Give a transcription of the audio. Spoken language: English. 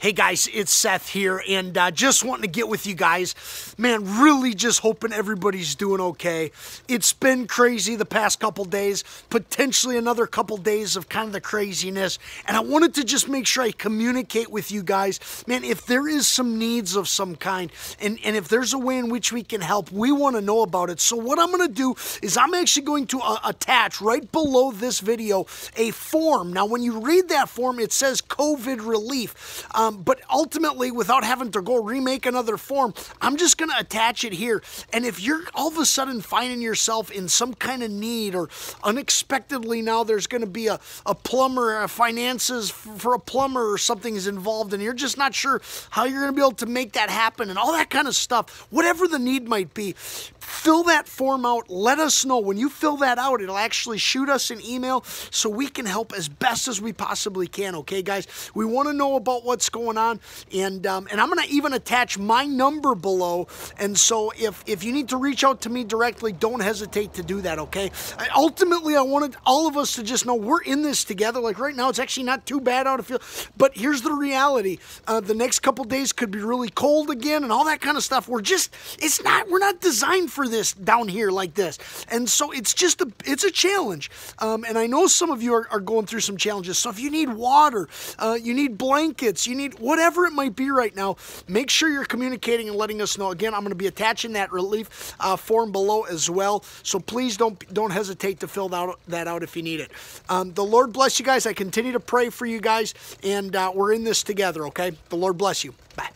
Hey guys, it's Seth here, and uh, just wanting to get with you guys. Man, really just hoping everybody's doing okay. It's been crazy the past couple days, potentially another couple days of kind of the craziness, and I wanted to just make sure I communicate with you guys. Man, if there is some needs of some kind, and, and if there's a way in which we can help, we want to know about it. So what I'm going to do is I'm actually going to uh, attach right below this video a form. Now, when you read that form, it says COVID relief. Um, but ultimately, without having to go remake another form, I'm just going to attach it here. And if you're all of a sudden finding yourself in some kind of need or unexpectedly now there's going to be a, a plumber, a finances for a plumber or something is involved and you're just not sure how you're going to be able to make that happen and all that kind of stuff, whatever the need might be, fill that form out. Let us know. When you fill that out, it'll actually shoot us an email so we can help as best as we possibly can. Okay, guys? We want to know about what's going on. And um, and I'm going to even attach my number below. And so if, if you need to reach out to me directly, don't hesitate to do that, okay? I, ultimately, I wanted all of us to just know we're in this together. Like right now, it's actually not too bad out of field. But here's the reality. Uh, the next couple days could be really cold again and all that kind of stuff. We're just, it's not, we're not designed for this down here like this. And so it's just a, it's a challenge. Um, and I know some of you are, are, going through some challenges. So if you need water, uh, you need blankets, you need whatever it might be right now, make sure you're communicating and letting us know. Again, I'm going to be attaching that relief uh, form below as well. So please don't don't hesitate to fill that out, that out if you need it. Um, the Lord bless you guys. I continue to pray for you guys, and uh, we're in this together, okay? The Lord bless you. Bye.